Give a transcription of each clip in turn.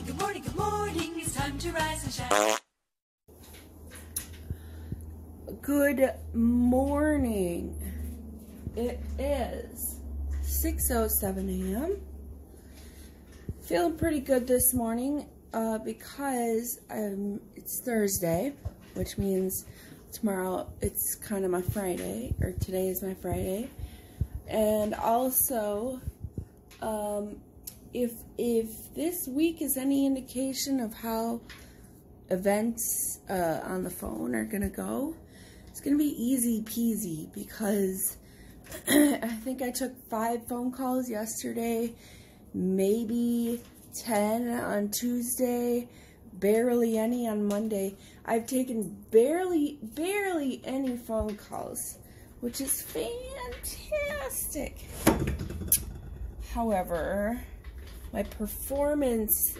morning, good morning, good morning. It's time to rise and shine. Good morning. It is 6:07 a.m. Feeling pretty good this morning uh, because um, it's Thursday, which means tomorrow it's kind of my Friday, or today is my Friday, and also um, if if this week is any indication of how events uh, on the phone are gonna go, it's gonna be easy peasy because I think I took five phone calls yesterday, maybe ten on Tuesday, barely any on Monday. I've taken barely barely any phone calls, which is fantastic. However, my performance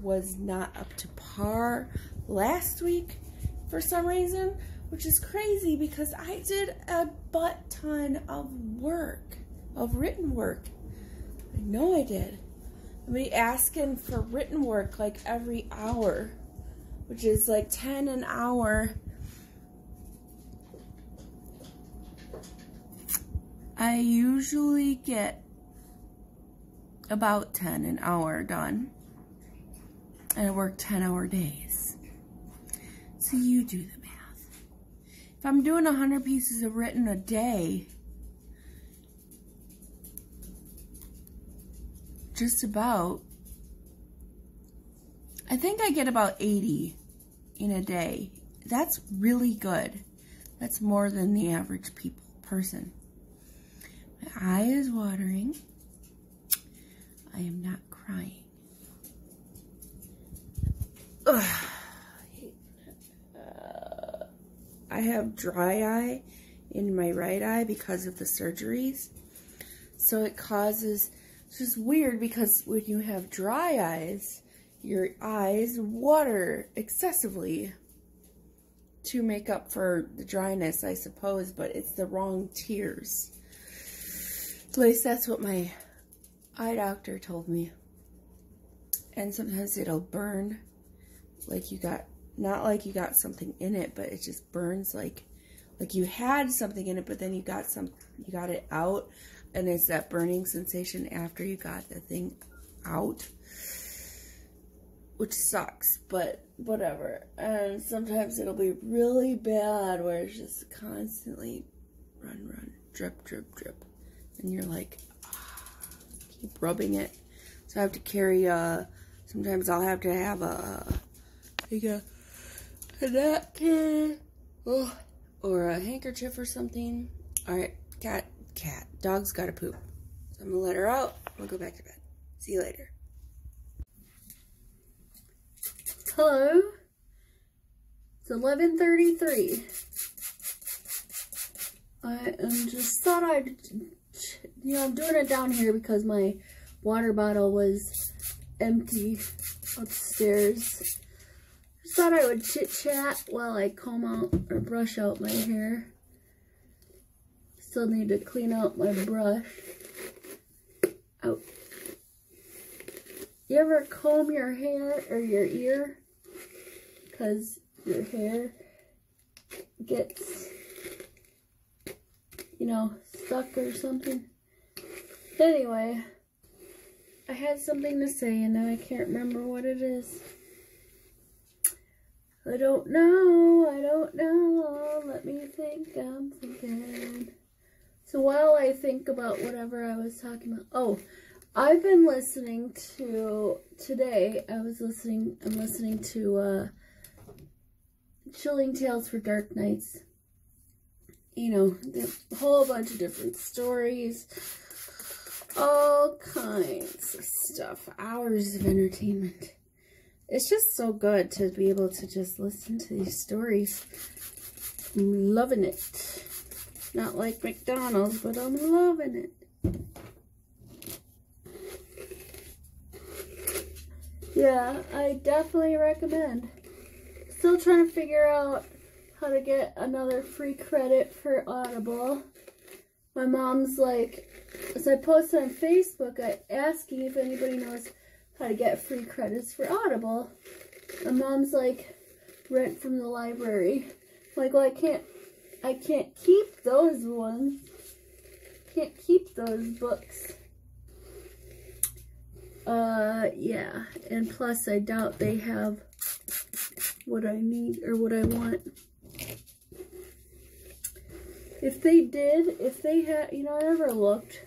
was not up to par last week for some reason, which is crazy because I did a butt ton of work, of written work. I know I did. I'm be asking for written work like every hour, which is like 10 an hour. I usually get about 10 an hour done. And I work 10 hour days. So you do the math. If I'm doing 100 pieces of written a day, just about, I think I get about 80 in a day. That's really good. That's more than the average people person. My eye is watering. I am not crying. Ugh. I have dry eye in my right eye because of the surgeries. So it causes, it's just weird because when you have dry eyes, your eyes water excessively to make up for the dryness, I suppose, but it's the wrong tears. At least that's what my eye doctor told me. And sometimes it'll burn like you got, not like you got something in it, but it just burns like, like you had something in it, but then you got some, you got it out. And it's that burning sensation after you got the thing out. Which sucks, but whatever. And sometimes it'll be really bad where it's just constantly run, run, drip, drip, drip. And you're like, keep rubbing it. So I have to carry, uh, sometimes I'll have to have a, like a, a napkin, oh, or a handkerchief or something. Alright, cat, cat, dog's gotta poop. So I'm gonna let her out, we'll go back to bed. See you later. Hello? It's 11.33. I um, just thought I'd you know, I'm doing it down here because my water bottle was empty upstairs. Just thought I would chit chat while I comb out or brush out my hair. Still need to clean out my brush. Out. You ever comb your hair or your ear? Because your hair gets, you know, stuck or something. Anyway, I had something to say and now I can't remember what it is. I don't know, I don't know. Let me think, I'm thinking. So while I think about whatever I was talking about, oh, I've been listening to, today, I was listening, I'm listening to, uh, Chilling Tales for Dark Nights. You know, a whole bunch of different stories all kinds of stuff, hours of entertainment. It's just so good to be able to just listen to these stories. I'm loving it. Not like McDonald's, but I'm loving it. Yeah, I definitely recommend. Still trying to figure out how to get another free credit for Audible. My mom's like, so I posted on Facebook asking if anybody knows how to get free credits for Audible. And mom's like, rent from the library. I'm like, well, I can't, I can't keep those ones. Can't keep those books. Uh, yeah. And plus, I doubt they have what I need or what I want. If they did, if they had, you know, I never looked.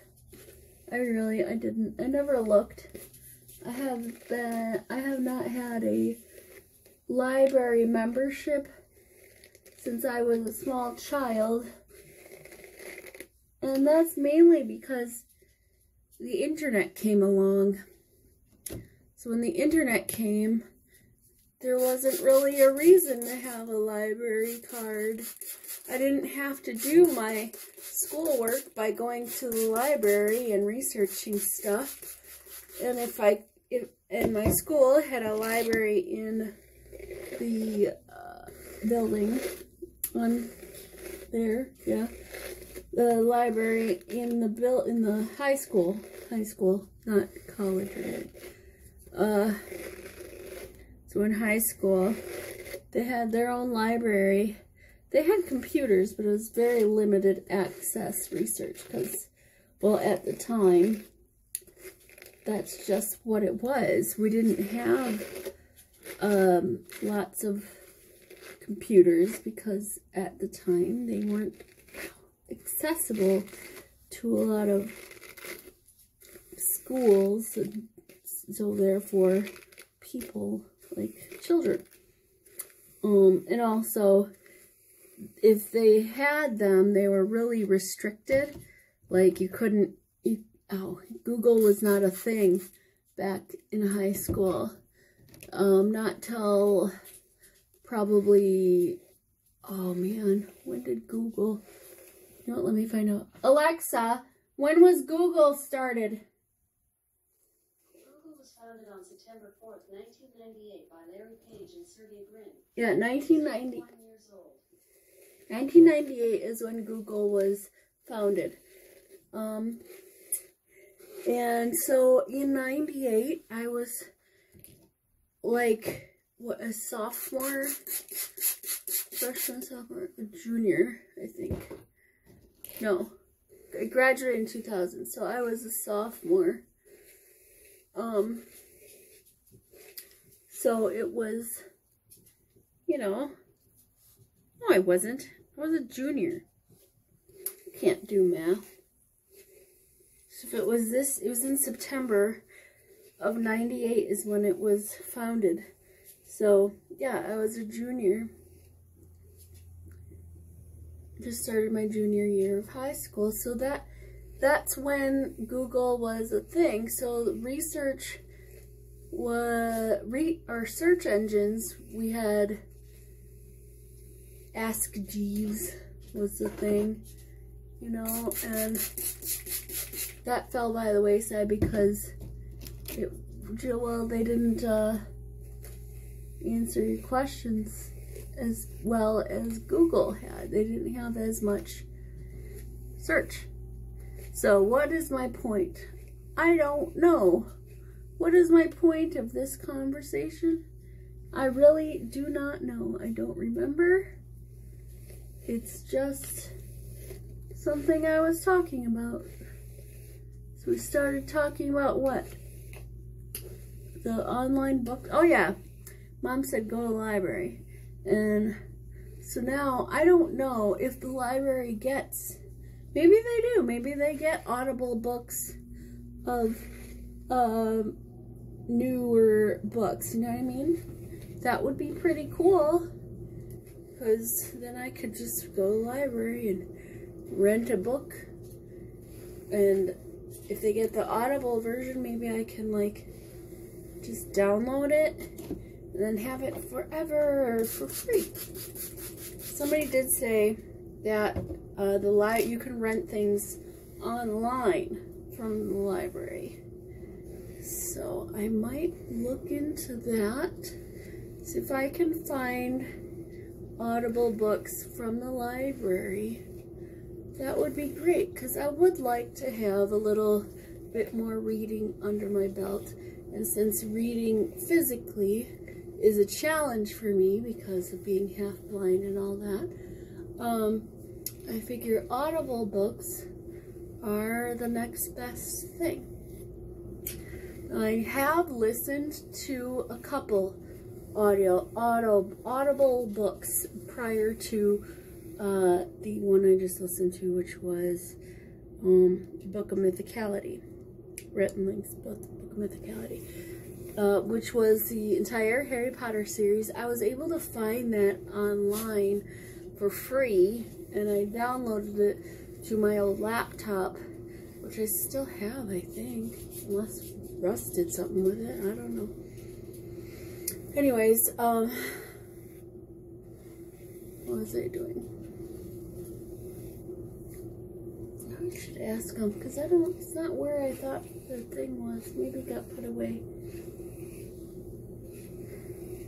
I really, I didn't. I never looked. I have been, I have not had a library membership since I was a small child. And that's mainly because the internet came along. So when the internet came, there wasn't really a reason to have a library card. I didn't have to do my schoolwork by going to the library and researching stuff. And if I, if, and my school had a library in the uh, building on there, yeah. The library in the built in the high school, high school, not college anything. Uh, so in high school, they had their own library. They had computers, but it was very limited access research because, well, at the time, that's just what it was. We didn't have um, lots of computers because at the time they weren't accessible to a lot of schools, and so therefore people like children. Um, and also, if they had them, they were really restricted. Like you couldn't, you, oh, Google was not a thing back in high school. Um, not till probably, oh man, when did Google, you know what, let me find out. Alexa, when was Google started? Founded on September 4th, 1998 by Larry Page and Sergey Brin. Yeah, 1990. One years old. 1998 is when Google was founded. Um, and so in 98, I was like, what, a sophomore? Freshman, sophomore, a junior, I think. No, I graduated in 2000, so I was a sophomore. Um, so it was, you know, no, I wasn't. I was a junior. Can't do math. So if it was this, it was in September of 98 is when it was founded. So, yeah, I was a junior. Just started my junior year of high school. So that that's when Google was a thing. So research was re or search engines we had Ask Jeeves was the thing, you know, and that fell by the wayside because it, well, they didn't uh, answer your questions as well as Google had. They didn't have as much search. So what is my point? I don't know. What is my point of this conversation? I really do not know. I don't remember. It's just something I was talking about. So we started talking about what? The online book. Oh yeah. Mom said go to the library. And so now I don't know if the library gets maybe they do. Maybe they get audible books of um newer books, you know what I mean? That would be pretty cool. Because then I could just go to the library and rent a book. And if they get the Audible version, maybe I can like just download it and then have it forever for free. Somebody did say that uh, the li you can rent things online from the library. So I might look into that. See if I can find Audible books from the library. That would be great because I would like to have a little bit more reading under my belt. And since reading physically is a challenge for me because of being half blind and all that, um, I figure audible books are the next best thing. I have listened to a couple audio auto audible books prior to uh, the one I just listened to, which was um, Book of Mythicality, and Link's book, Book of Mythicality, uh, which was the entire Harry Potter series. I was able to find that online for free, and I downloaded it to my old laptop, which I still have, I think, unless Russ did something with it. I don't know. Anyways, um, what was I doing? I should ask him because I don't. It's not where I thought the thing was. Maybe got put away.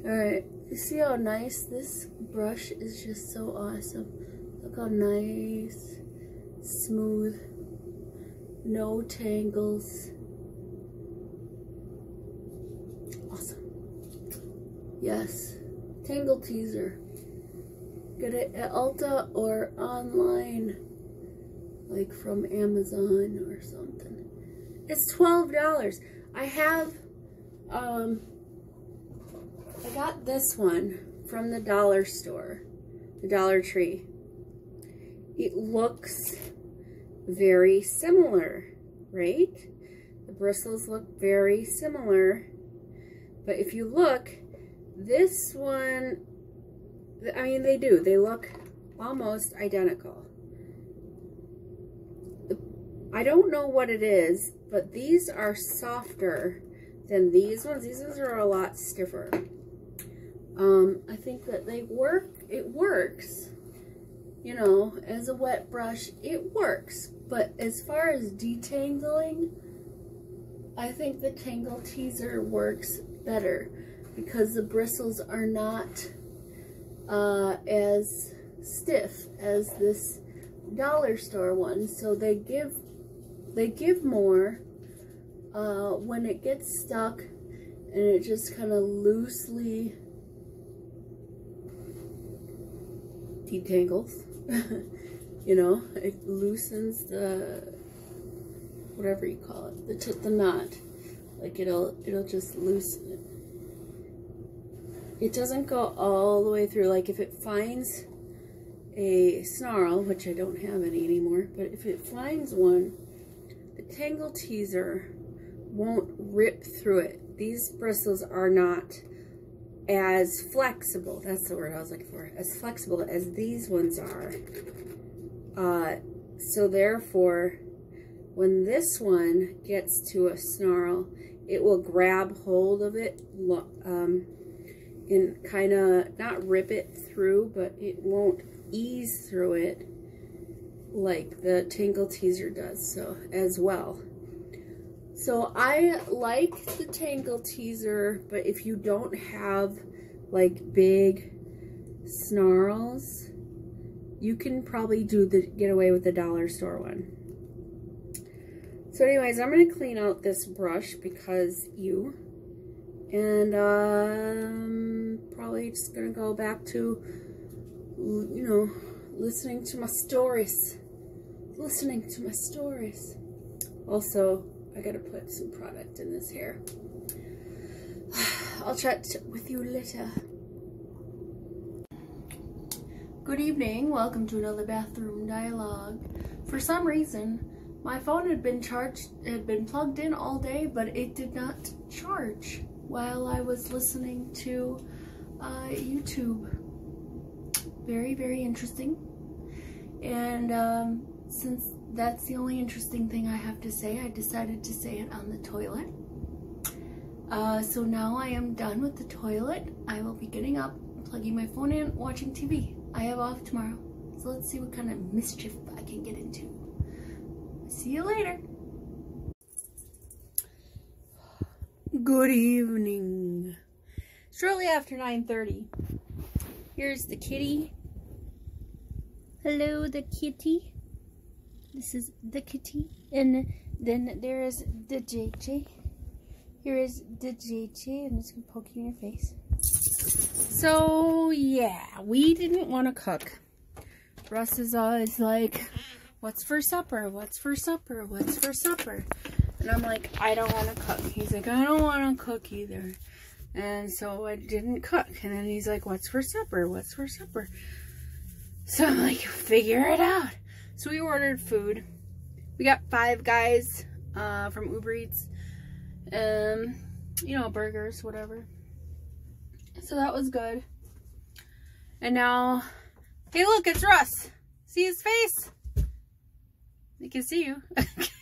All right. You see how nice this brush is? Just so awesome. Look how nice, smooth, no tangles. Awesome. Yes. Tangle Teezer. Get it at Ulta or online. Like from Amazon or something. It's $12. I have, um, I got this one from the dollar store, the Dollar Tree. It looks very similar, right? The bristles look very similar. But if you look, this one, I mean, they do. They look almost identical. I don't know what it is, but these are softer than these ones. These ones are a lot stiffer. Um, I think that they work, it works, you know, as a wet brush, it works. But as far as detangling, I think the Tangle Teezer works better because the bristles are not uh, as stiff as this dollar store one. So they give they give more uh, when it gets stuck and it just kind of loosely detangles. you know, it loosens the whatever you call it, the the knot. Like it'll it'll just loosen it. It doesn't go all the way through. Like if it finds a snarl, which I don't have any anymore, but if it finds one, the Tangle Teezer won't rip through it. These bristles are not as flexible, that's the word I was looking for, as flexible as these ones are. Uh, so therefore, when this one gets to a snarl, it will grab hold of it um, and kind of, not rip it through, but it won't ease through it like the Tangle Teezer does so as well. So I like the Tangle Teezer, but if you don't have like big snarls, you can probably do the get away with the dollar store one. So anyways, I'm going to clean out this brush because you. And um, probably just to go back to, you know, listening to my stories. Listening to my stories. Also, I got to put some product in this hair. I'll chat with you later. Good evening. Welcome to another bathroom dialogue. For some reason, my phone had been charged, had been plugged in all day, but it did not charge while I was listening to uh, YouTube. Very, very interesting. And um, since that's the only interesting thing I have to say, I decided to say it on the toilet. Uh, so now I am done with the toilet. I will be getting up, plugging my phone in, watching TV. I have off tomorrow. So let's see what kind of mischief I can get into. See you later. Good evening. Shortly after 9.30. Here's the kitty. Hello, the kitty. This is the kitty. And then there is the JJ. Here is the JJ. I'm just going to poke you in your face. So, yeah, we didn't want to cook. Russ is always like, what's for supper? What's for supper? What's for supper? And I'm like, I don't want to cook. He's like, I don't want to cook either. And so I didn't cook. And then he's like, what's for supper? What's for supper? So I'm like, figure it out. So we ordered food. We got five guys uh, from Uber Eats. Um, you know, burgers, whatever. So that was good. And now, hey look, it's Russ. See his face? He can see you.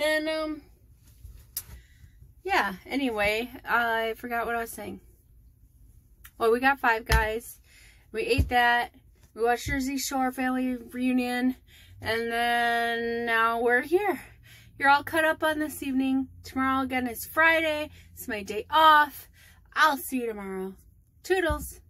and, um, yeah, anyway, I forgot what I was saying. Well, we got five guys. We ate that. We watched Jersey Shore family reunion. And then now we're here. You're all cut up on this evening. Tomorrow again is Friday. It's my day off. I'll see you tomorrow. Toodles.